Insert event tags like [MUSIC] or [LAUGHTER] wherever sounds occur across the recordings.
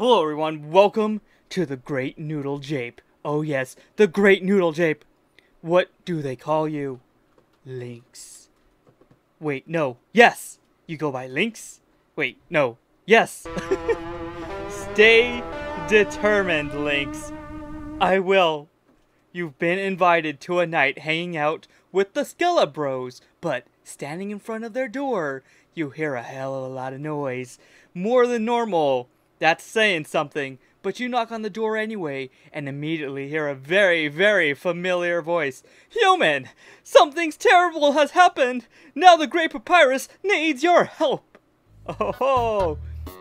Hello everyone, welcome to the Great Noodle Jape. Oh yes, the Great Noodle Jape. What do they call you? Lynx. Wait, no. Yes! You go by Lynx? Wait, no. Yes! [LAUGHS] Stay determined, Lynx. I will. You've been invited to a night hanging out with the Skella Bros, but standing in front of their door, you hear a hell of a lot of noise. More than normal. That's saying something, but you knock on the door anyway and immediately hear a very, very familiar voice. Human! Something terrible has happened! Now the Great Papyrus needs your help! Oh,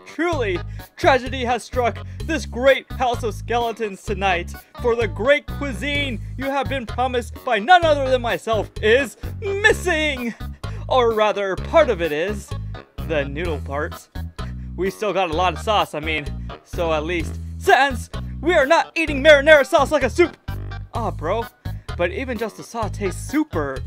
truly, tragedy has struck this great house of skeletons tonight, for the great cuisine you have been promised by none other than myself is missing! Or rather, part of it is. The noodle part we still got a lot of sauce, I mean, so at least. Sans, we are not eating marinara sauce like a soup! Ah, oh, bro, but even just the sauce tastes super.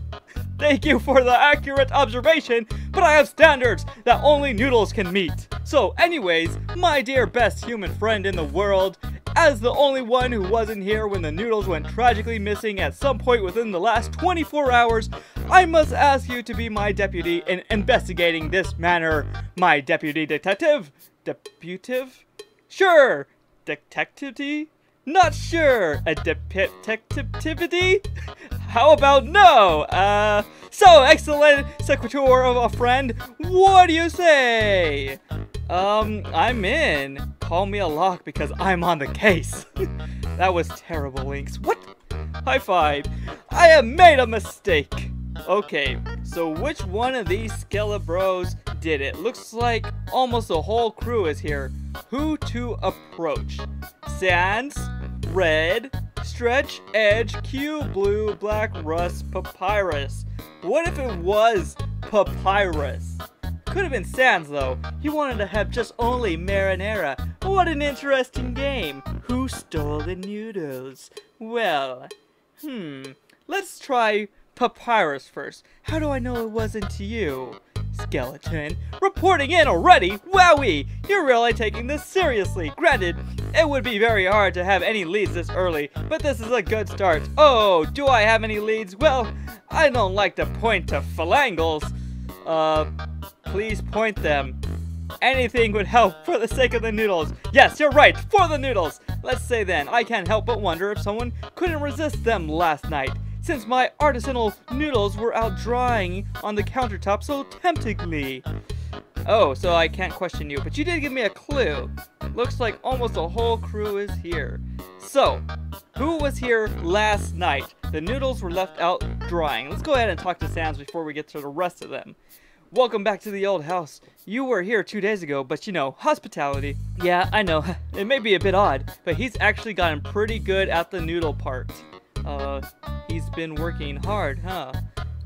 Thank you for the accurate observation, but I have standards that only noodles can meet. So anyways, my dear best human friend in the world, as the only one who wasn't here when the noodles went tragically missing at some point within the last 24 hours, I must ask you to be my deputy in investigating this matter. My deputy detective? Deputive? Sure! Detectivity? Not sure! A detectivity? How about no? Uh, so, excellent secretary of a friend, what do you say? Um, I'm in. Call me a lock because I'm on the case. [LAUGHS] that was terrible, Lynx. What? High five. I have made a mistake. Okay, so which one of these Skella Bros did it? Looks like almost the whole crew is here. Who to approach? Sans, Red, Stretch, Edge, Q, Blue, Black, Rust, Papyrus. What if it was Papyrus? Could have been Sans though. He wanted to have just only marinara. What an interesting game. Who stole the noodles? Well, hmm. Let's try Papyrus first. How do I know it wasn't you? Skeleton. Reporting in already? Wowie! You're really taking this seriously. Granted, it would be very hard to have any leads this early, but this is a good start. Oh, do I have any leads? Well, I don't like to point to phalanges. Uh, Please point them. Anything would help for the sake of the noodles. Yes, you're right, for the noodles. Let's say then, I can't help but wonder if someone couldn't resist them last night, since my artisanal noodles were out drying on the countertop so temptingly. Oh, so I can't question you, but you did give me a clue. Looks like almost the whole crew is here. So, who was here last night? The noodles were left out drying. Let's go ahead and talk to Sans before we get to the rest of them. Welcome back to the old house. You were here two days ago, but you know, hospitality. Yeah, I know. [LAUGHS] It may be a bit odd, but he's actually gotten pretty good at the noodle part. Uh, he's been working hard, huh?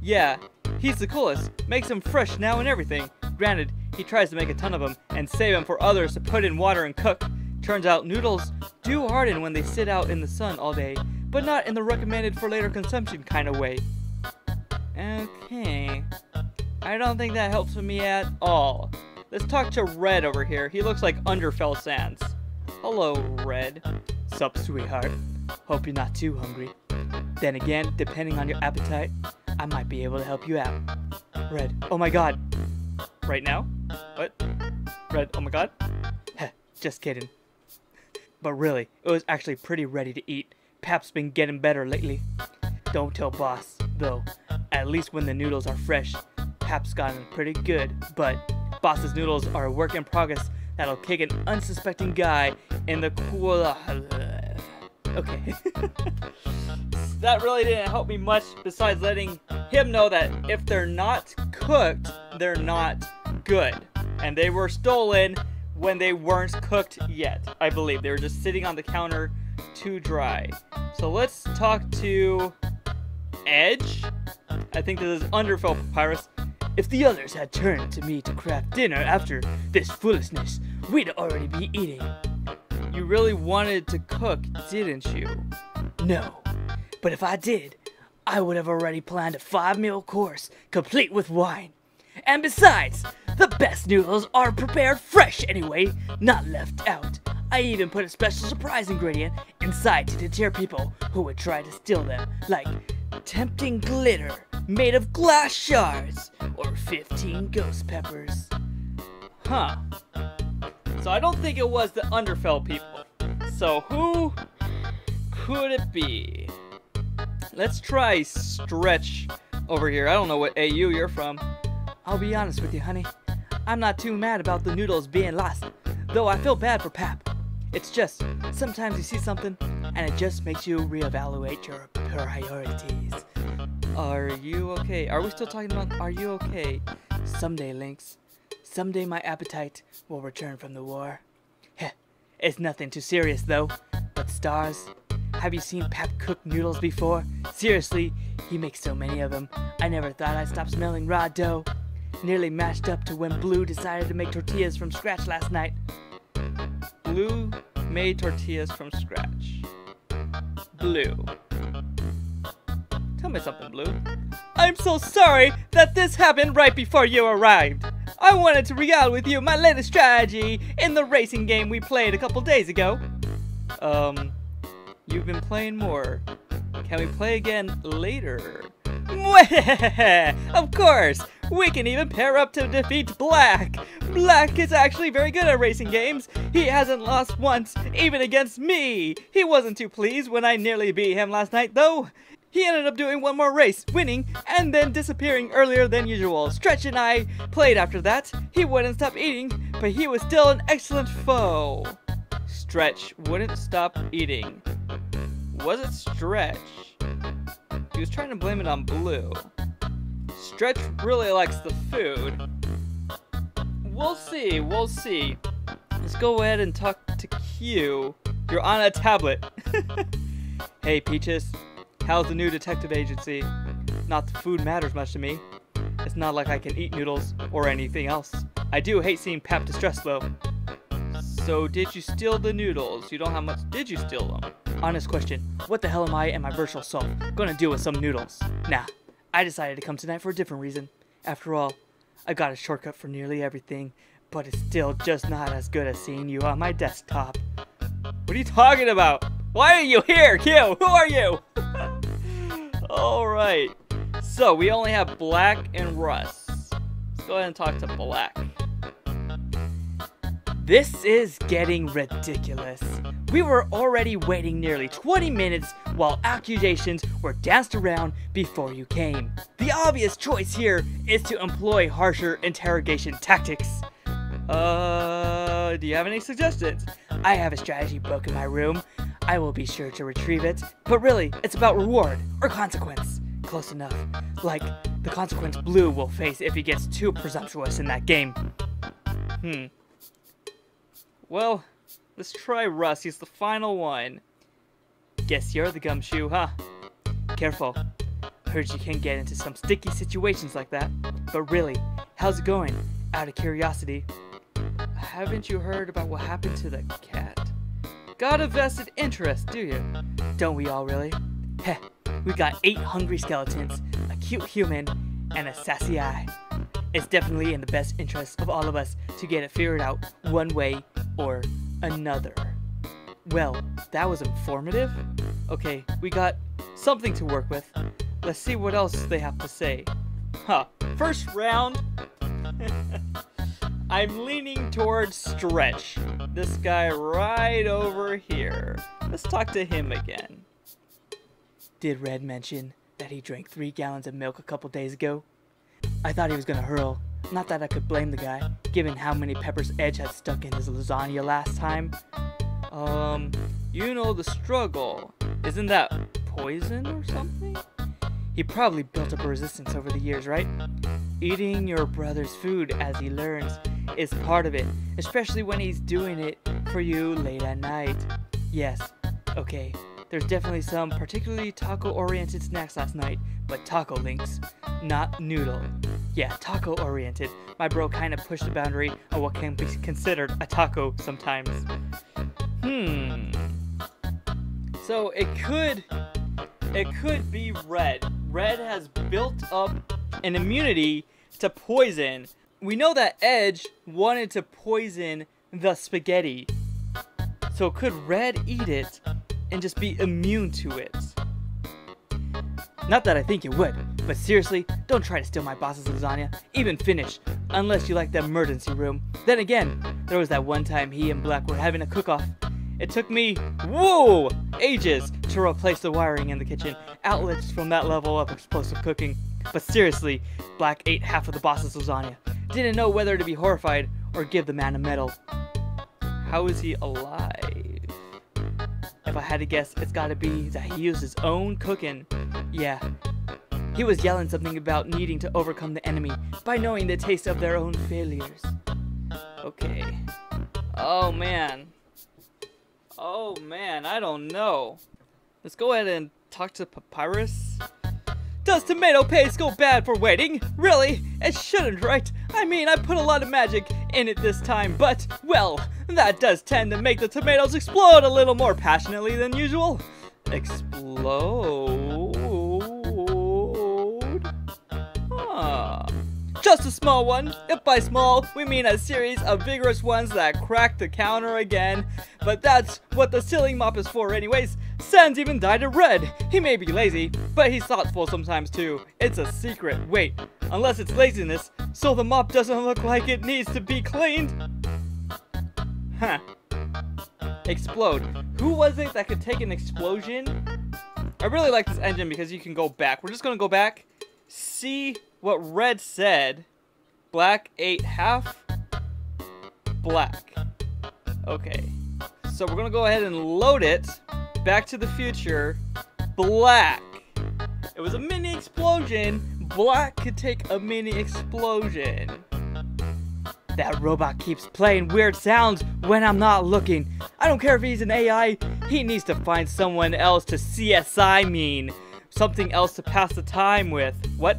Yeah, he's the coolest. Makes them fresh now and everything. Granted, he tries to make a ton of them and save them for others to put in water and cook. Turns out noodles do harden when they sit out in the sun all day, but not in the recommended for later consumption kind of way. Okay. I don't think that helps me at all. Let's talk to Red over here. He looks like Underfell Sans. Hello, Red. Sup, sweetheart. Hope you're not too hungry. Then again, depending on your appetite, I might be able to help you out. Red, oh my god. Right now? What? Red, oh my god? Heh, [LAUGHS] just kidding. But really, it was actually pretty ready to eat. Pap's been getting better lately. Don't tell boss, though. At least when the noodles are fresh, Pap's gotten pretty good, but Boss's noodles are a work in progress that'll kick an unsuspecting guy in the cool. Okay. [LAUGHS] that really didn't help me much besides letting him know that if they're not cooked, they're not good. And they were stolen when they weren't cooked yet, I believe. They were just sitting on the counter too dry. So let's talk to Edge. I think this is Underfell Papyrus. If the others had turned to me to craft dinner after this foolishness, we'd already be eating. You really wanted to cook, didn't you? No. But if I did, I would have already planned a five meal course, complete with wine. And besides, the best noodles are prepared fresh anyway, not left out. I even put a special surprise ingredient inside to deter people who would try to steal them, like tempting glitter made of glass shards or 15 ghost peppers. Huh. So I don't think it was the Underfell people. So who could it be? Let's try Stretch over here. I don't know what AU you're from. I'll be honest with you, honey. I'm not too mad about the noodles being lost, though I feel bad for Pap. It's just, sometimes you see something, and it just makes you reevaluate your priorities. Are you okay? Are we still talking about are you okay? Someday, Lynx. Someday my appetite will return from the war. Heh, it's nothing too serious though. But stars, have you seen Pap cook noodles before? Seriously, he makes so many of them. I never thought I'd stop smelling raw dough. Nearly matched up to when Blue decided to make tortillas from scratch last night. Blue made tortillas from scratch. Blue. Tell me something, Blue. I'm so sorry that this happened right before you arrived. I wanted to regale with you my latest strategy in the racing game we played a couple days ago. Um, you've been playing more. Can we play again later? [LAUGHS] of course! We can even pair up to defeat Black! Black is actually very good at racing games. He hasn't lost once, even against me. He wasn't too pleased when I nearly beat him last night, though. He ended up doing one more race, winning, and then disappearing earlier than usual. Stretch and I played after that. He wouldn't stop eating, but he was still an excellent foe. Stretch wouldn't stop eating. Was it Stretch? He was trying to blame it on Blue. Stretch really likes the food. We'll see, we'll see. Let's go ahead and talk to Q. You're on a tablet. [LAUGHS] hey, Peaches. How's the new detective agency? Not the food matters much to me. It's not like I can eat noodles or anything else. I do hate seeing Pap distressed though. So did you steal the noodles? You don't have much. Did you steal them? Honest question. What the hell am I and my virtual self gonna do with some noodles? Nah, I decided to come tonight for a different reason. After all, I got a shortcut for nearly everything, but it's still just not as good as seeing you on my desktop. What are you talking about? Why are you here, Q? Who are you? [LAUGHS] Alright. So, we only have Black and Rus. Let's go ahead and talk to Black. This is getting ridiculous. We were already waiting nearly 20 minutes while accusations were danced around before you came. The obvious choice here is to employ harsher interrogation tactics. Uh, do you have any suggestions? I have a strategy book in my room. I will be sure to retrieve it. But really, it's about reward or consequence. Close enough. Like the consequence Blue will face if he gets too presumptuous in that game. Hmm. Well, let's try Rus. He's the final one. Guess you're the gumshoe, huh? Careful. Heard you can get into some sticky situations like that. But really, how's it going? Out of curiosity. Haven't you heard about what happened to the cat? Got a vested interest, do you? Don't we all really? Heh, we got eight hungry skeletons, a cute human, and a sassy eye. It's definitely in the best interest of all of us to get it figured out one way or another. Well, that was informative. Okay, we got something to work with. Let's see what else they have to say. Huh, first round. [LAUGHS] I'm leaning towards Stretch. This guy right over here. Let's talk to him again. Did Red mention that he drank three gallons of milk a couple days ago? I thought he was gonna hurl. Not that I could blame the guy, given how many peppers Edge had stuck in his lasagna last time. Um, you know the struggle. Isn't that poison or something? He probably built up a resistance over the years, right? Eating your brother's food as he learns is part of it, especially when he's doing it for you late at night. Yes, okay, there's definitely some particularly taco oriented snacks last night, but taco links, not noodle. Yeah, taco oriented. My bro kind of pushed the boundary of what can be considered a taco sometimes. Hmm. So it could it could be red. Red has built up an immunity to poison. We know that Edge wanted to poison the spaghetti. So could Red eat it and just be immune to it? Not that I think it would, but seriously, don't try to steal my boss's lasagna, even finish, unless you like the emergency room. Then again, there was that one time he and Black were having a cook-off. It took me, whoa, ages to replace the wiring in the kitchen, outlets from that level of explosive cooking. But seriously, Black ate half of the boss's lasagna. Didn't know whether to be horrified or give the man a medal. How is he alive? If I had to guess, it's gotta be that he used his own cooking. Yeah. He was yelling something about needing to overcome the enemy by knowing the taste of their own failures. Okay. Oh man. Oh man, I don't know. Let's go ahead and talk to Papyrus. Does tomato paste go bad for waiting? Really? It shouldn't, right? I mean, I put a lot of magic in it this time, but, well, that does tend to make the tomatoes explode a little more passionately than usual. Explode? Just a small one. If by small, we mean a series of vigorous ones that crack the counter again. But that's what the ceiling mop is for anyways. Sans even dyed it red. He may be lazy, but he's thoughtful sometimes too. It's a secret. Wait, unless it's laziness, so the mop doesn't look like it needs to be cleaned. Huh. Explode. Who was it that could take an explosion? I really like this engine because you can go back. We're just gonna go back, see what red said. Black ate half. Black. Okay. So we're gonna go ahead and load it. Back to the future. Black. It was a mini explosion. Black could take a mini explosion. That robot keeps playing weird sounds when I'm not looking. I don't care if he's an AI, he needs to find someone else to CSI mean. Something else to pass the time with. What?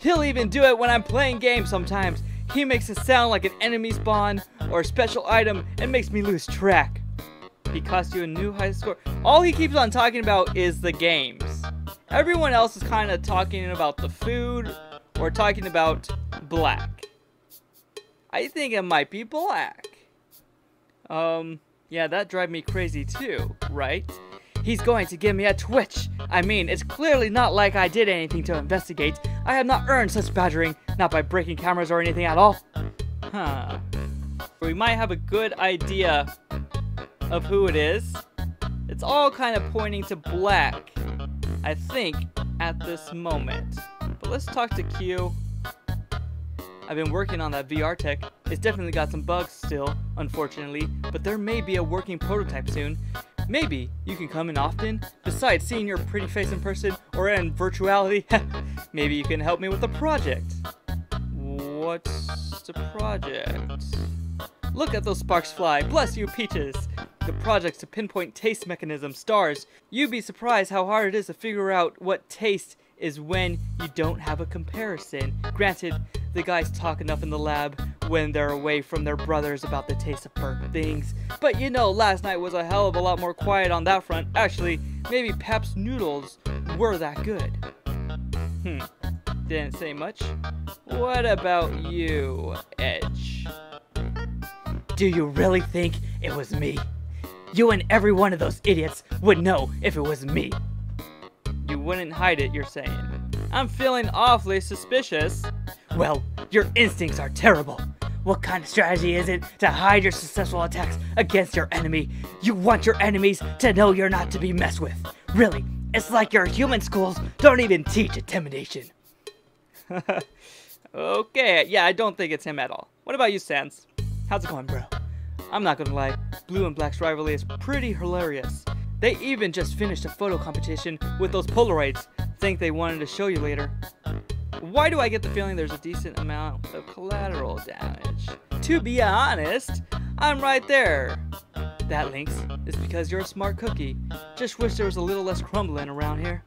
He'll even do it when I'm playing games sometimes. He makes it sound like an enemy spawn or a special item and makes me lose track. He cost you a new high score. All he keeps on talking about is the games. Everyone else is kind of talking about the food or talking about black. I think it might be black. Um, yeah, that drive me crazy too, right? He's going to give me a twitch. I mean, it's clearly not like I did anything to investigate. I have not earned such badgering, not by breaking cameras or anything at all. Huh. We might have a good idea of who it is. It's all kind of pointing to black, I think, at this moment. But let's talk to Q. I've been working on that VR tech. It's definitely got some bugs still, unfortunately, but there may be a working prototype soon. Maybe you can come in often. Besides seeing your pretty face in person or in virtuality, [LAUGHS] maybe you can help me with a project. What's the project? Look at those sparks fly. Bless you, Peaches. The project's to pinpoint taste mechanism stars. You'd be surprised how hard it is to figure out what taste is when you don't have a comparison. Granted, the guys talk enough in the lab when they're away from their brothers about the taste of burnt things. But you know, last night was a hell of a lot more quiet on that front. Actually, maybe Pep's noodles were that good. Hmm, didn't say much. What about you, Edge? Do you really think it was me? You and every one of those idiots would know if it was me. You wouldn't hide it, you're saying. I'm feeling awfully suspicious. Well, your instincts are terrible. What kind of strategy is it to hide your successful attacks against your enemy? You want your enemies to know you're not to be messed with. Really, it's like your human schools don't even teach intimidation. [LAUGHS] okay, yeah, I don't think it's him at all. What about you, Sans? How's it going, bro? I'm not gonna lie, Blue and Black's rivalry is pretty hilarious. They even just finished a photo competition with those Polaroids. Think they wanted to show you later. Why do I get the feeling there's a decent amount of collateral damage? To be honest, I'm right there. That, Lynx, is because you're a smart cookie. Just wish there was a little less crumbling around here.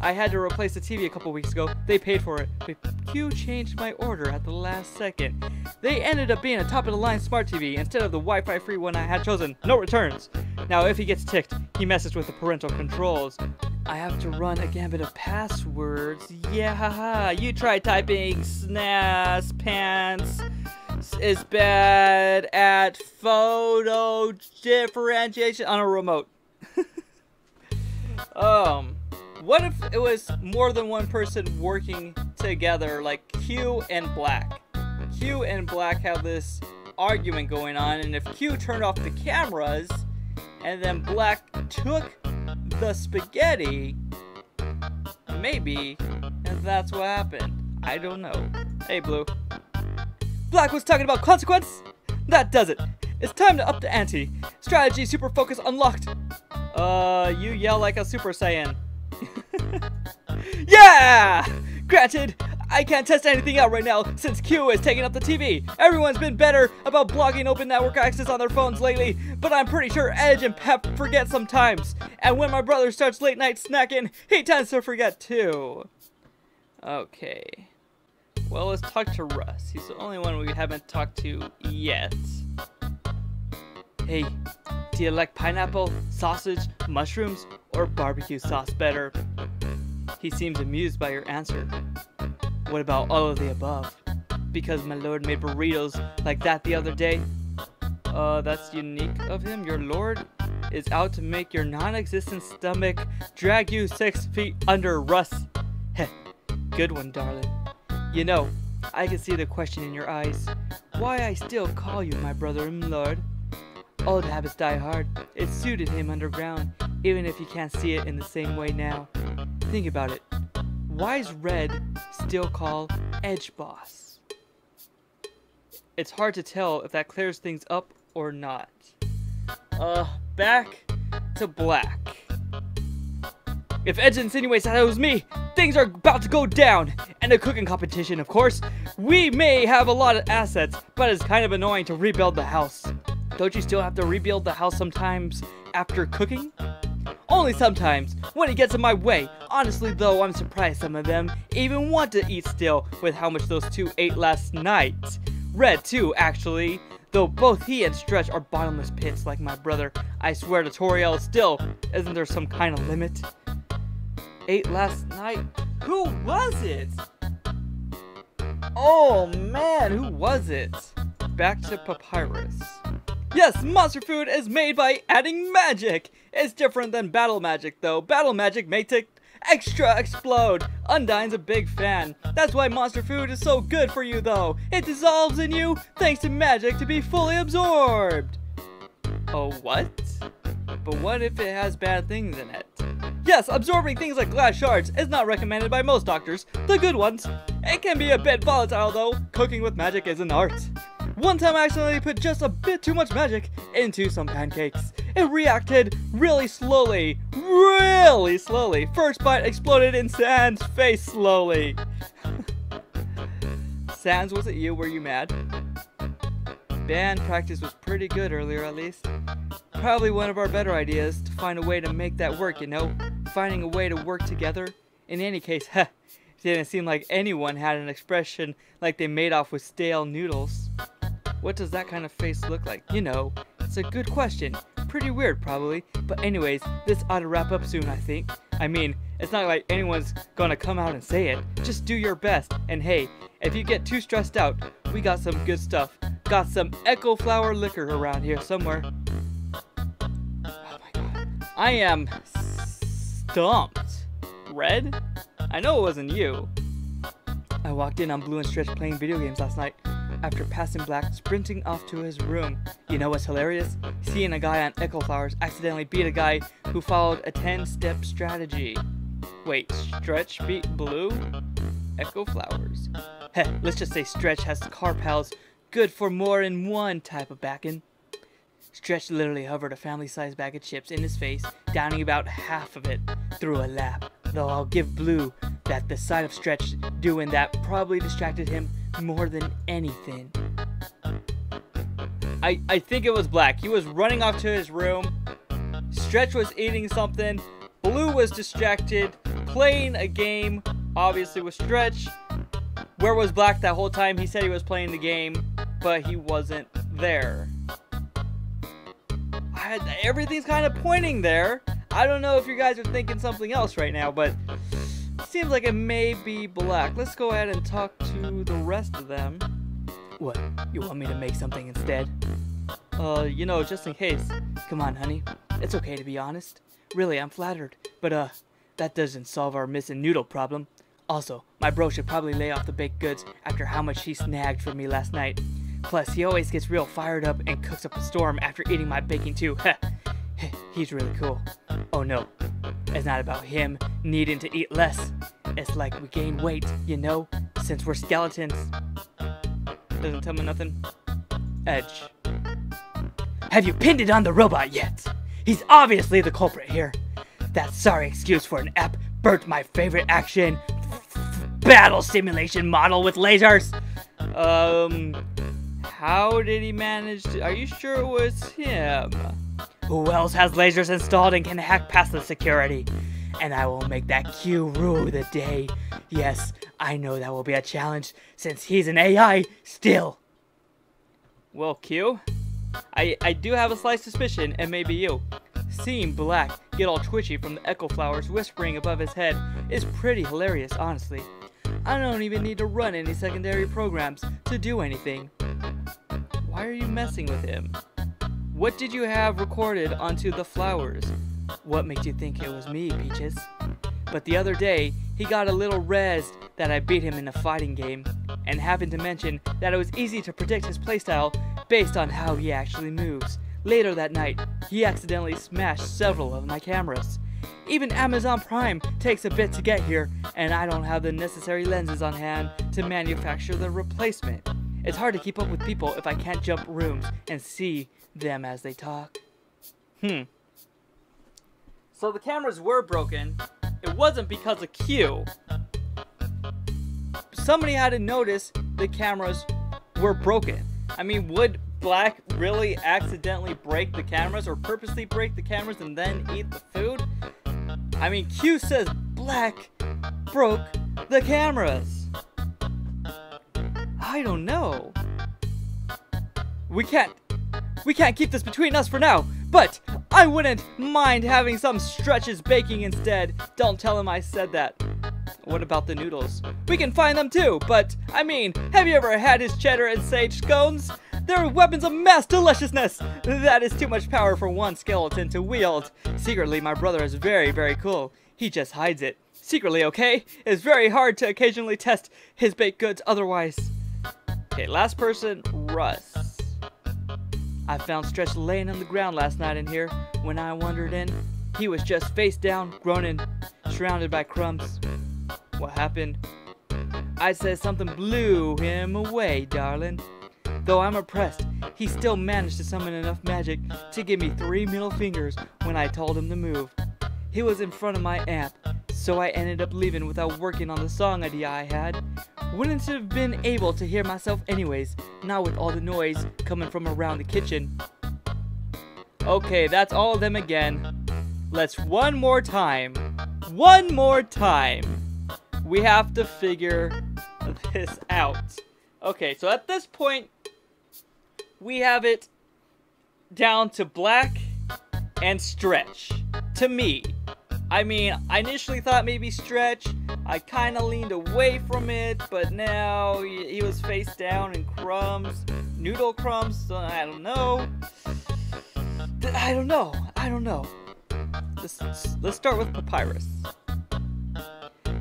I had to replace the TV a couple weeks ago. They paid for it, but Q changed my order at the last second. They ended up being a top-of-the-line smart TV instead of the Wi-Fi free one I had chosen. No returns. Now, if he gets ticked, he messes with the parental controls. I have to run a gambit of passwords. Yeah, haha. You try typing SNAS pants is bad at photo differentiation on a remote. [LAUGHS] um, what if it was more than one person working together, like Q and Black? Q and Black have this argument going on, and if Q turned off the cameras, and then Black took the spaghetti, maybe that's what happened. I don't know. Hey, Blue. Black was talking about consequence? That does it. It's time to up the ante. Strategy super focus unlocked. Uh, you yell like a Super Saiyan. [LAUGHS] yeah! Granted, I can't test anything out right now since Q is taking up the TV. Everyone's been better about blocking open network access on their phones lately, but I'm pretty sure Edge and Pep forget sometimes. And when my brother starts late night snacking, he tends to forget too. Okay. Well, let's talk to Rus. He's the only one we haven't talked to yet. Hey, do you like pineapple, sausage, mushrooms, or barbecue sauce better? He seems amused by your answer. What about all of the above? Because my lord made burritos like that the other day. Uh, that's unique of him. Your lord is out to make your non-existent stomach drag you six feet under Rus. Heh, good one, darling. You know, I can see the question in your eyes. Why I still call you my brother-in-lord? Old habits die hard. It suited him underground, even if you can't see it in the same way now. Think about it. Why is Red still called Edge Boss? It's hard to tell if that clears things up or not. Uh, back to Black. If Edge insinuates that it was me, things are about to go down. And a cooking competition, of course. We may have a lot of assets, but it's kind of annoying to rebuild the house. Don't you still have to rebuild the house sometimes after cooking? Only sometimes, when it gets in my way. Honestly though, I'm surprised some of them even want to eat still with how much those two ate last night. Red too, actually. Though both he and Stretch are bottomless pits like my brother. I swear to Toriel still, isn't there some kind of limit? Ate last night? Who was it? Oh man, who was it? Back to Papyrus. Yes, monster food is made by adding magic! It's different than battle magic though. Battle magic may take extra explode. Undyne's a big fan. That's why monster food is so good for you though. It dissolves in you thanks to magic to be fully absorbed. Oh, what? But what if it has bad things in it? Yes, absorbing things like glass shards is not recommended by most doctors, the good ones. It can be a bit volatile though. Cooking with magic is an art. One time I accidentally put just a bit too much magic into some pancakes. It reacted really slowly, really slowly. First bite exploded in Sans face slowly. [LAUGHS] Sans, was it you? Were you mad? Band practice was pretty good earlier at least. Probably one of our better ideas to find a way to make that work, you know? Finding a way to work together. In any case, heh, [LAUGHS] didn't seem like anyone had an expression like they made off with stale noodles. What does that kind of face look like? You know, it's a good question. Pretty weird, probably. But anyways, this ought to wrap up soon, I think. I mean, it's not like anyone's gonna come out and say it. Just do your best. And hey, if you get too stressed out, we got some good stuff. Got some Echo Flower liquor around here somewhere. Oh my god. I am stumped. Red? I know it wasn't you. I walked in on Blue and Stretch playing video games last night after passing Black sprinting off to his room. You know what's hilarious? Seeing a guy on Echo Flowers accidentally beat a guy who followed a 10-step strategy. Wait, Stretch beat Blue? Echo Flowers. Heh, let's just say Stretch has carpals good for more than one type of backing. Stretch literally hovered a family-sized bag of chips in his face, downing about half of it through a lap. Though I'll give Blue that the sight of Stretch doing that probably distracted him more than anything. I, I think it was Black. He was running off to his room. Stretch was eating something. Blue was distracted, playing a game, obviously with Stretch. Where was Black that whole time? He said he was playing the game, but he wasn't there. I, everything's kind of pointing there. I don't know if you guys are thinking something else right now, but Seems like it may be black. Let's go ahead and talk to the rest of them. What? You want me to make something instead? Uh, you know, just in case. Come on, honey. It's okay to be honest. Really, I'm flattered. But, uh, that doesn't solve our missing noodle problem. Also, my bro should probably lay off the baked goods after how much he snagged from me last night. Plus, he always gets real fired up and cooks up a storm after eating my baking too. [LAUGHS] [LAUGHS] He's really cool. Oh no, it's not about him needing to eat less. It's like we gain weight, you know, since we're skeletons. Doesn't tell me nothing. Edge. Have you pinned it on the robot yet? He's obviously the culprit here. That sorry excuse for an app burnt my favorite action battle simulation model with lasers. Um, how did he manage to? Are you sure it was him? Who else has lasers installed and can hack past the security? And I will make that Q rule the day. Yes, I know that will be a challenge since he's an AI still. Well, Q, I, I do have a slight suspicion it may be you. Seeing Black get all twitchy from the echo flowers whispering above his head is pretty hilarious, honestly. I don't even need to run any secondary programs to do anything. Why are you messing with him? What did you have recorded onto the flowers? What makes you think it was me, Peaches? But the other day, he got a little rezzed that I beat him in a fighting game, and happened to mention that it was easy to predict his playstyle based on how he actually moves. Later that night, he accidentally smashed several of my cameras. Even Amazon Prime takes a bit to get here, and I don't have the necessary lenses on hand to manufacture the replacement. It's hard to keep up with people if I can't jump rooms and see them as they talk. Hmm. So the cameras were broken. It wasn't because of Q. Somebody had to notice the cameras were broken. I mean, would Black really accidentally break the cameras or purposely break the cameras and then eat the food? I mean, Q says Black broke the cameras. I don't know. We can't we can't keep this between us for now, but I wouldn't mind having some stretches baking instead. Don't tell him I said that. What about the noodles? We can find them too, but I mean, have you ever had his cheddar and sage scones? They're weapons of mass deliciousness! That is too much power for one skeleton to wield. Secretly, my brother is very, very cool. He just hides it. Secretly, okay? It's very hard to occasionally test his baked goods otherwise. Okay, last person, Rus. I found Stretch laying on the ground last night in here. When I wandered in, he was just face down, groaning, surrounded by crumbs. What happened? I said something blew him away, darling. Though I'm oppressed, he still managed to summon enough magic to give me three middle fingers when I told him to move. He was in front of my amp, so I ended up leaving without working on the song idea I had. Wouldn't have been able to hear myself anyways, not with all the noise coming from around the kitchen. Okay, that's all of them again. Let's one more time. One more time. We have to figure [LAUGHS] this out. Okay, so at this point, we have it down to black and stretch. To me. I mean, I initially thought maybe stretch. I kind of leaned away from it, but now he was face down in crumbs, noodle crumbs. So I don't know. I don't know. I don't know. Let's, let's start with Papyrus.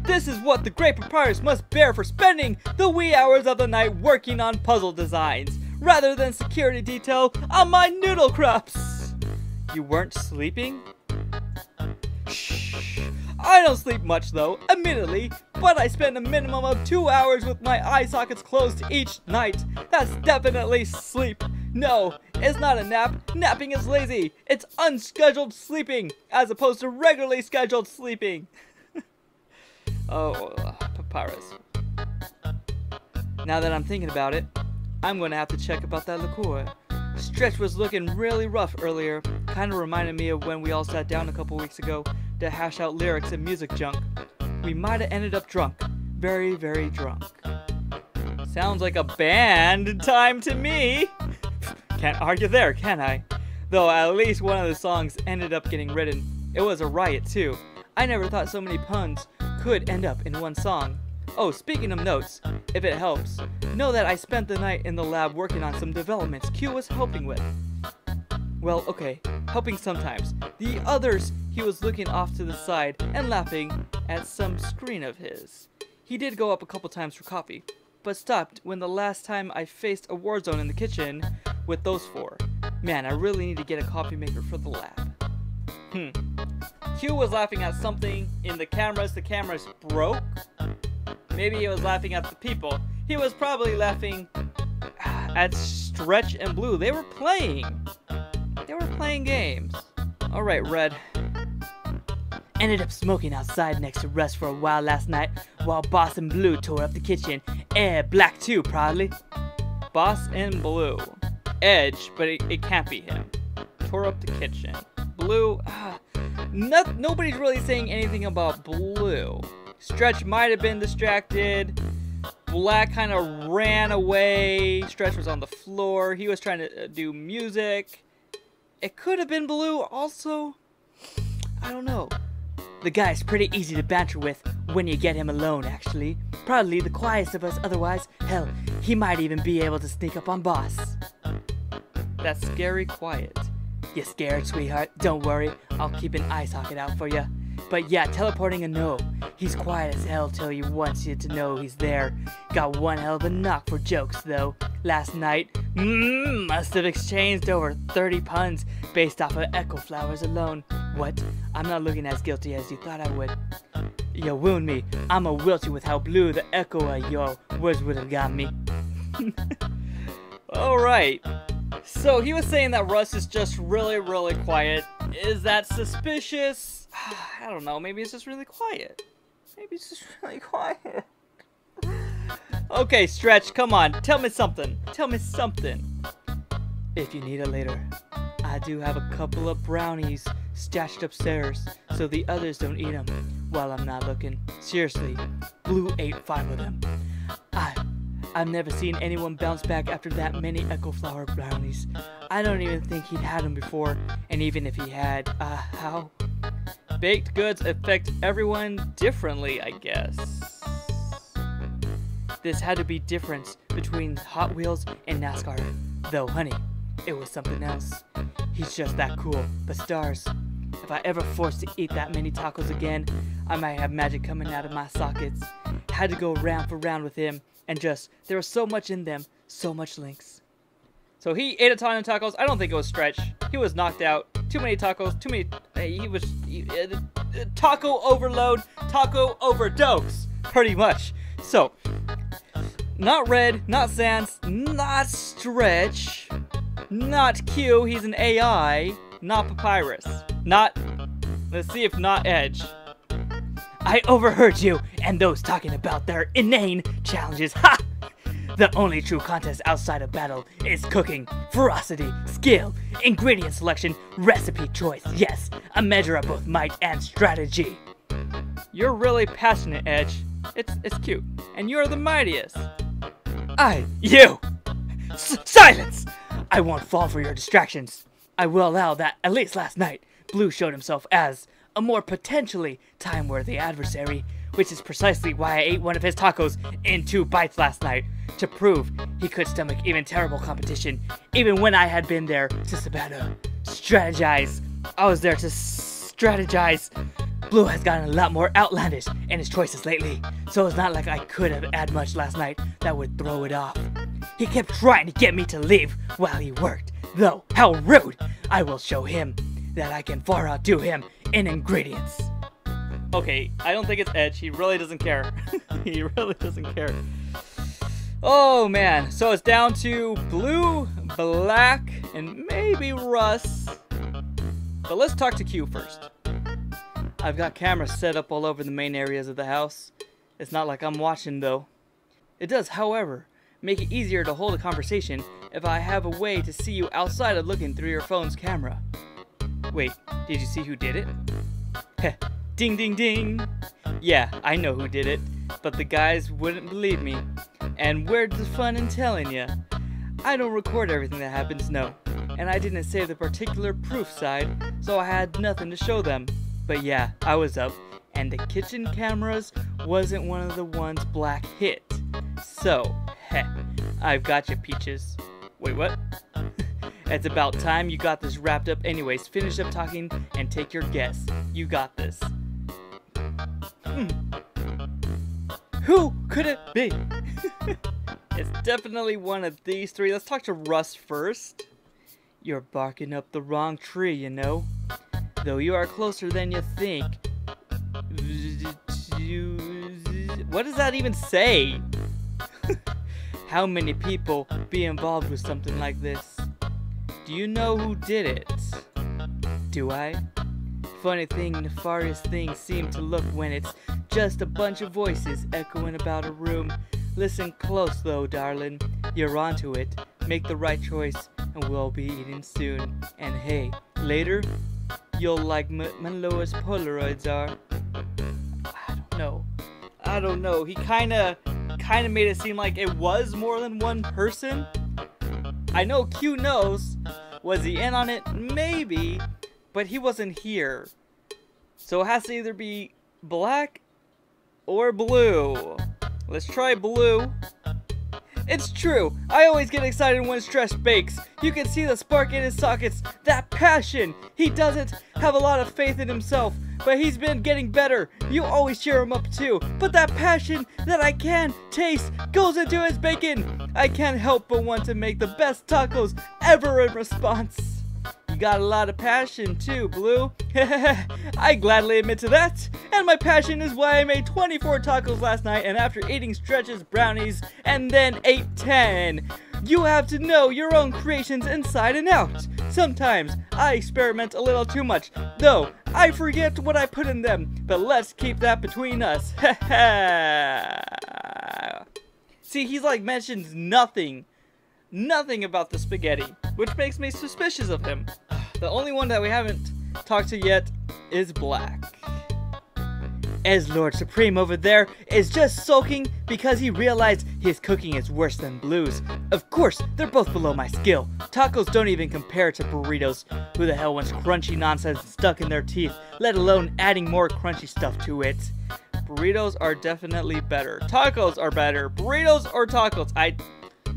This is what the great Papyrus must bear for spending the wee hours of the night working on puzzle designs, rather than security detail on my noodle crops. You weren't sleeping? Shh. I don't sleep much though, admittedly, but I spend a minimum of two hours with my eye sockets closed each night. That's definitely sleep. No, it's not a nap. Napping is lazy. It's unscheduled sleeping, as opposed to regularly scheduled sleeping. [LAUGHS] oh, uh, papyrus. Now that I'm thinking about it, I'm gonna have to check about that liqueur. Stretch was looking really rough earlier, kinda reminded me of when we all sat down a couple weeks ago to hash out lyrics and music junk. We might have ended up drunk. Very, very drunk. Sounds like a band time to me. [LAUGHS] Can't argue there, can I? Though at least one of the songs ended up getting written. It was a riot too. I never thought so many puns could end up in one song. Oh, speaking of notes, if it helps, know that I spent the night in the lab working on some developments Q was helping with. Well, okay, helping sometimes. The others, he was looking off to the side and laughing at some screen of his. He did go up a couple times for coffee, but stopped when the last time I faced a war zone in the kitchen with those four. Man, I really need to get a coffee maker for the lab. Hmm. Q was laughing at something in the cameras. The cameras broke. Maybe he was laughing at the people. He was probably laughing at Stretch and Blue. They were playing. They were playing games. Alright, Red. Ended up smoking outside next to Rus for a while last night while Boss and Blue tore up the kitchen. Eh, Black too, probably. Boss and Blue. Edge, but it, it can't be him. Tore up the kitchen. Blue, ah, not, nobody's really saying anything about Blue. Stretch might have been distracted. Black kind of ran away. Stretch was on the floor. He was trying to uh, do music. It could have been Blue also. I don't know. The guy's pretty easy to banter with when you get him alone, actually. Probably the quietest of us otherwise. Hell, he might even be able to sneak up on Boss. That's scary quiet. You scared, sweetheart? Don't worry, I'll keep an eye socket out for you. But yeah, teleporting a no. He's quiet as hell till he wants you to know he's there. Got one hell of a knock for jokes, though. Last night, mmm, must have exchanged over 30 puns based off of echo flowers alone. What? I'm not looking as guilty as you thought I would. You wound me. I'm a wilty with how blue the echo of your words would have got me. [LAUGHS] Alright. So he was saying that Rus is just really, really quiet. Is that suspicious? [SIGHS] I don't know. Maybe it's just really quiet. Maybe it's just [LAUGHS] really quiet. [SIGHS] okay, Stretch, come on. Tell me something. Tell me something. If you need it later, I do have a couple of brownies stashed upstairs so the others don't eat them while I'm not looking. Seriously, Blue ate five of them. I I've never seen anyone bounce back after that many Echo Flower brownies. I don't even think he'd had them before, and even if he had, uh, how? Baked goods affect everyone differently, I guess. This had to be difference between Hot Wheels and NASCAR. Though, honey, it was something else. He's just that cool. But stars, if I ever forced to eat that many tacos again, I might have magic coming out of my sockets. Had to go round for round with him, and just there was so much in them, so much links. So he ate a ton of tacos. I don't think it was stretch. He was knocked out. Too many tacos. Too many. He was he, uh, taco overload. Taco overdose. Pretty much. So, not red. Not Sans. Not stretch. Not Q. He's an AI. Not Papyrus. Not. Let's see if not Edge. I overheard you and those talking about their inane challenges. Ha! The only true contest outside of battle is cooking, ferocity, skill, ingredient selection, recipe choice. Yes, a measure of both might and strategy. You're really passionate, Edge. It's it's cute, and you're the mightiest. I, you, S silence! I won't fall for your distractions. I will allow that at least last night, Blue showed himself as a more potentially time-worthy adversary, which is precisely why I ate one of his tacos in two bites last night, to prove he could stomach even terrible competition, even when I had been there to. Strategize. I was there to strategize. Blue has gotten a lot more outlandish in his choices lately, so it's not like I could have had much last night that would throw it off. He kept trying to get me to leave while he worked, though how rude! I will show him that I can far outdo him in ingredients. Okay, I don't think it's Edge. He really doesn't care. [LAUGHS] he really doesn't care. Oh man, so it's down to blue, black, and maybe Rus. But let's talk to Q first. I've got cameras set up all over the main areas of the house. It's not like I'm watching though. It does, however, make it easier to hold a conversation if I have a way to see you outside of looking through your phone's camera. Wait, did you see who did it? Heh, ding ding ding! Yeah, I know who did it, but the guys wouldn't believe me. And where's the fun in telling ya? I don't record everything that happens, no. And I didn't save the particular proof side, so I had nothing to show them. But yeah, I was up, and the kitchen cameras wasn't one of the ones Black hit. So, heh, I've got you, Peaches. Wait, what? [LAUGHS] it's about time you got this wrapped up anyways. Finish up talking and take your guess. You got this. Who could it be? [LAUGHS] it's definitely one of these three. Let's talk to Rus first. You're barking up the wrong tree, you know. Though you are closer than you think. What does that even say? [LAUGHS] How many people be involved with something like this? Do you know who did it? Do I? Funny thing, nefarious things seem to look when it's just a bunch of voices echoing about a room. Listen close though, darling. You're onto it. Make the right choice, and we'll be eating soon. And hey, later, you'll like my lowest Polaroids are. I don't know. I don't know. He kinda kind of made it seem like it was more than one person. I know Q knows. Was he in on it? Maybe. But he wasn't here. So it has to either be black or blue. Let's try blue. It's true. I always get excited when Stretch bakes. You can see the spark in his sockets. That passion. He doesn't have a lot of faith in himself, but he's been getting better. You always cheer him up too. But that passion that I can taste goes into his bacon. I can't help but want to make the best tacos ever in response got a lot of passion too, Blue. [LAUGHS] I gladly admit to that. And my passion is why I made 24 tacos last night and after eating stretches, brownies, and then ate 10. You have to know your own creations inside and out. Sometimes I experiment a little too much, though I forget what I put in them, but let's keep that between us. [LAUGHS] See, he's like mentions nothing nothing about the spaghetti, which makes me suspicious of him. The only one that we haven't talked to yet is Black. As Lord Supreme over there is just sulking because he realized his cooking is worse than Blue's. Of course, they're both below my skill. Tacos don't even compare to burritos. Who the hell wants crunchy nonsense stuck in their teeth, let alone adding more crunchy stuff to it? Burritos are definitely better. Tacos are better. Burritos or tacos? I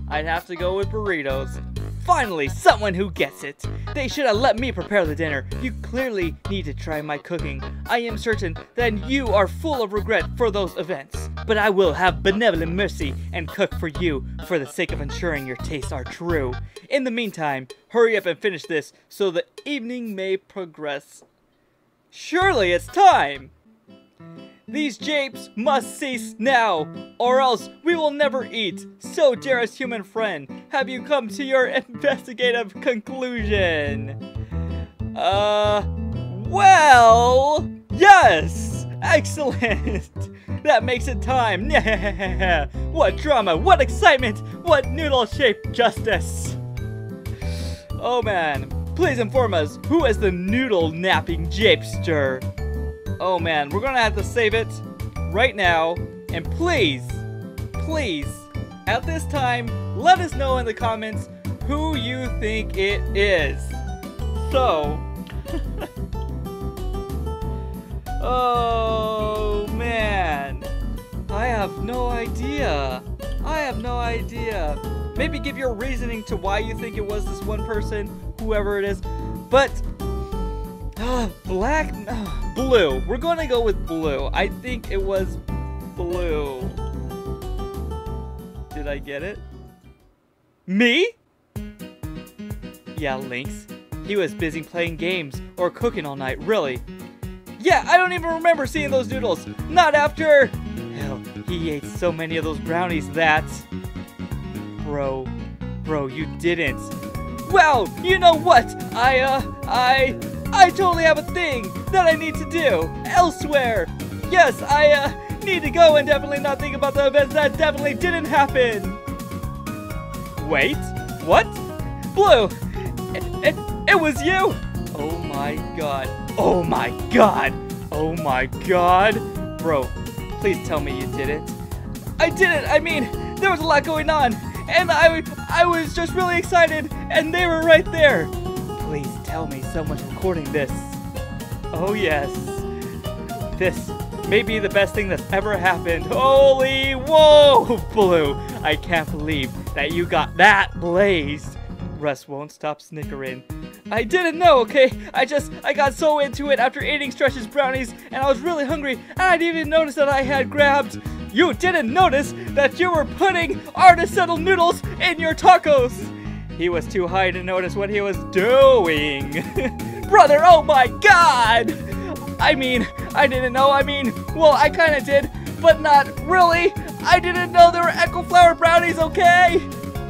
I'd have to go with burritos. Finally, someone who gets it. They should have let me prepare the dinner. You clearly need to try my cooking. I am certain that you are full of regret for those events. But I will have benevolent mercy and cook for you for the sake of ensuring your tastes are true. In the meantime, hurry up and finish this so the evening may progress. Surely it's time! These japes must cease now, or else we will never eat. So, dearest human friend, have you come to your [LAUGHS] investigative conclusion? Uh, well, yes! Excellent! [LAUGHS] That makes it time! [LAUGHS] what drama, what excitement, what noodle-shaped justice! Oh man, please inform us, who is the noodle-napping japester? Oh man, we're gonna have to save it right now. And please, please, at this time, let us know in the comments who you think it is. So, [LAUGHS] oh man, I have no idea. I have no idea. Maybe give your reasoning to why you think it was this one person, whoever it is. But black, blue. We're gonna go with blue. I think it was blue. Did I get it? Me? Yeah, LiNX. He was busy playing games or cooking all night, really. Yeah, I don't even remember seeing those noodles. Not after... Hell, he ate so many of those brownies that... Bro, bro, you didn't. Well, you know what? I, uh, I... I totally have a thing that I need to do elsewhere. Yes, I uh, need to go and definitely not think about the events that definitely didn't happen. Wait, what? Blue, it, it, it was you. Oh my god. Oh my god. Oh my god. Bro, please tell me you did it. I did it. I mean, there was a lot going on. And I, I was just really excited. And they were right there. Please tell me so much recording this. Oh yes. This may be the best thing that's ever happened. Holy whoa, [LAUGHS] Blue! I can't believe that you got that blazed. Rus won't stop snickering. I didn't know, okay? I just, I got so into it after eating Stretch's brownies, and I was really hungry, and I didn't even notice that I had grabbed. You didn't notice that you were putting artisanal noodles in your tacos. He was too high to notice what he was doing. [LAUGHS] Brother, oh my god! I mean, I didn't know, I mean, well, I kinda did, but not really. I didn't know there were Echo Flower brownies, okay?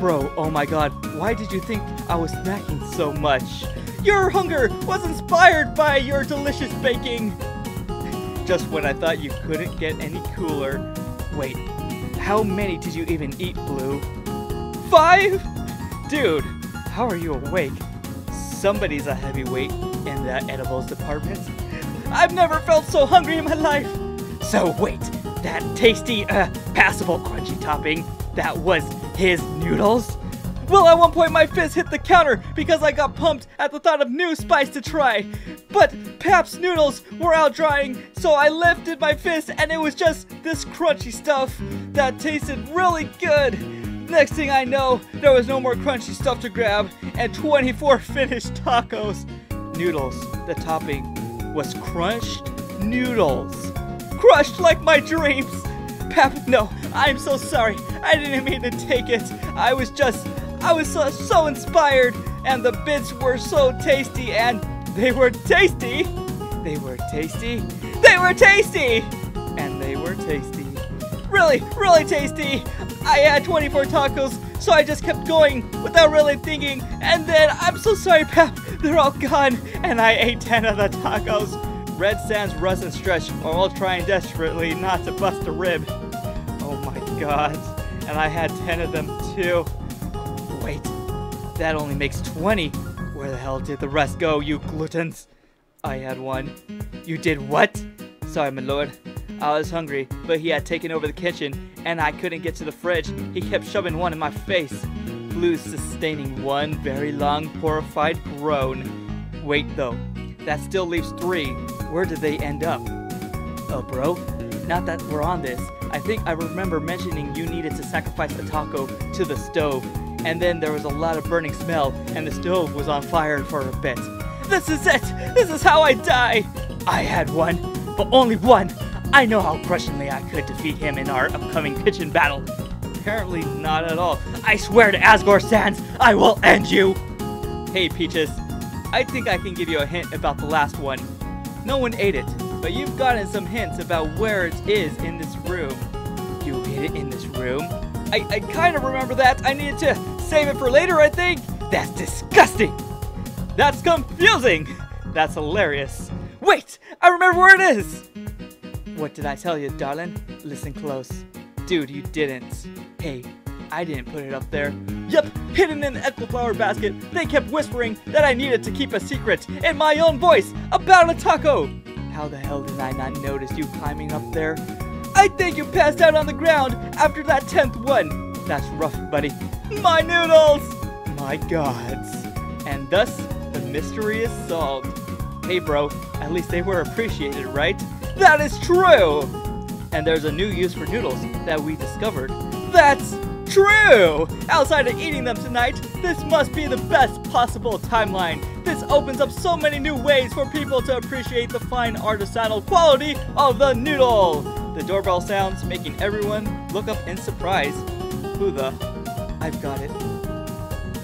Bro, oh my god, why did you think I was snacking so much? Your hunger was inspired by your delicious baking. Just when I thought you couldn't get any cooler. Wait, how many did you even eat, Blue? Five? Dude, how are you awake? Somebody's a heavyweight in that edibles department. I've never felt so hungry in my life. So wait, that tasty, uh, passable crunchy topping, that was his noodles? Well, at one point my fist hit the counter because I got pumped at the thought of new spice to try. But Pap's noodles were out drying, so I lifted my fist and it was just this crunchy stuff that tasted really good. Next thing I know, there was no more crunchy stuff to grab and 24 [LAUGHS] finished tacos. Noodles, the topping, was crushed noodles. Crushed like my dreams. Pap, no, I'm so sorry. I didn't mean to take it. I was just I was so, so inspired, and the bits were so tasty, and they were tasty. They were tasty. They were tasty! And they were tasty. Really, really tasty. I had 24 tacos, so I just kept going without really thinking. And then, I'm so sorry, Pep, they're all gone, and I ate 10 of the tacos. Red Sans, Rus, and Stretch are all trying desperately not to bust a rib. Oh my god. And I had 10 of them too. Wait, that only makes 20. Where the hell did the rest go, you gluttons? I had one. You did what? Sorry, my lord. I was hungry, but he had taken over the kitchen, and I couldn't get to the fridge. He kept shoving one in my face. Blue sustaining one very long, horrified groan. Wait, though. That still leaves three. Where did they end up? Oh, bro. Not that we're on this. I think I remember mentioning you needed to sacrifice a taco to the stove and then there was a lot of burning smell, and the stove was on fire for a bit. This is it! This is how I die! I had one, but only one! I know how crushingly I could defeat him in our upcoming kitchen battle. Apparently not at all. I swear to Asgore Sans, I will end you! Hey, Peaches. I think I can give you a hint about the last one. No one ate it, but you've gotten some hints about where it is in this room. You hid it in this room? I, I kind of remember that. I needed to save it for later, I think. That's disgusting. That's confusing. That's hilarious. Wait, I remember where it is. What did I tell you, darling? Listen close. Dude, you didn't. Hey, I didn't put it up there. Yep, hidden in the Echo Flower basket, they kept whispering that I needed to keep a secret in my own voice about a taco. How the hell did I not notice you climbing up there? I think you passed out on the ground after that tenth one. That's rough, buddy. My noodles! My gods. And thus, the mystery is solved. Hey, bro, at least they were appreciated, right? That is true! And there's a new use for noodles that we discovered. That's true! Outside of eating them tonight, this must be the best possible timeline. This opens up so many new ways for people to appreciate the fine artisanal quality of the noodle. The doorbell sounds, making everyone look up in surprise. Who the? I've got it.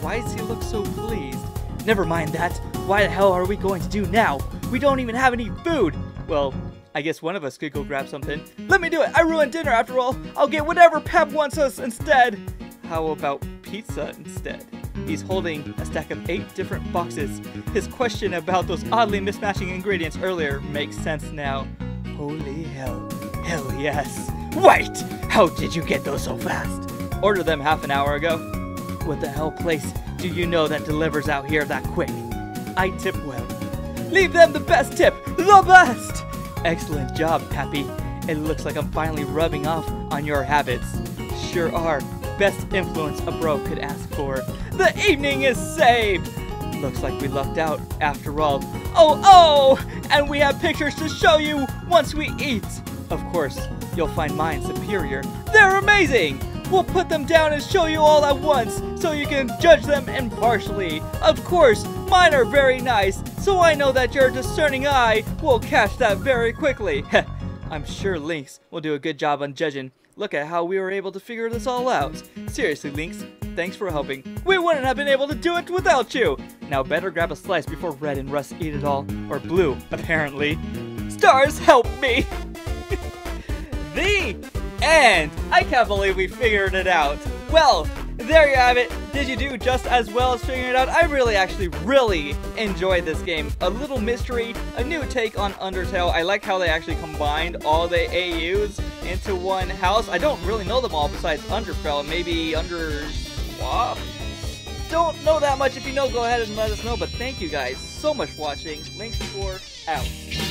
Why does he look so pleased? Never mind that. Why the hell are we going to do now? We don't even have any food. Well, I guess one of us could go grab something. Let me do it. I ruined dinner after all. I'll get whatever Pep wants us instead. How about pizza instead? He's holding a stack of eight different boxes. His question about those oddly mismatching ingredients earlier makes sense now. Holy hell. Hell yes. Wait! How did you get those so fast? Order them half an hour ago. What the hell place do you know that delivers out here that quick? I tip well. Leave them the best tip! The best! Excellent job, Pappy. It looks like I'm finally rubbing off on your habits. Sure are. Best influence a bro could ask for. The evening is saved! Looks like we lucked out after all. Oh, oh! And we have pictures to show you once we eat. Of course, you'll find mine superior. They're amazing! We'll put them down and show you all at once so you can judge them impartially. Of course, mine are very nice, so I know that your discerning eye will catch that very quickly. [LAUGHS] I'm sure LiNX will do a good job on judging. Look at how we were able to figure this all out. Seriously, LiNX, thanks for helping. We wouldn't have been able to do it without you. Now better grab a slice before Red and Rus eat it all. Or Blue, apparently. Stars, help me! [LAUGHS] the end! I can't believe we figured it out. Well, there you have it. Did you do just as well as figuring it out? I really, actually, really enjoyed this game. A little mystery, a new take on Undertale. I like how they actually combined all the AUs into one house. I don't really know them all besides Underfell, maybe Under Swap? Don't know that much. If you know, go ahead and let us know. But thank you guys so much for watching. LiNX for out.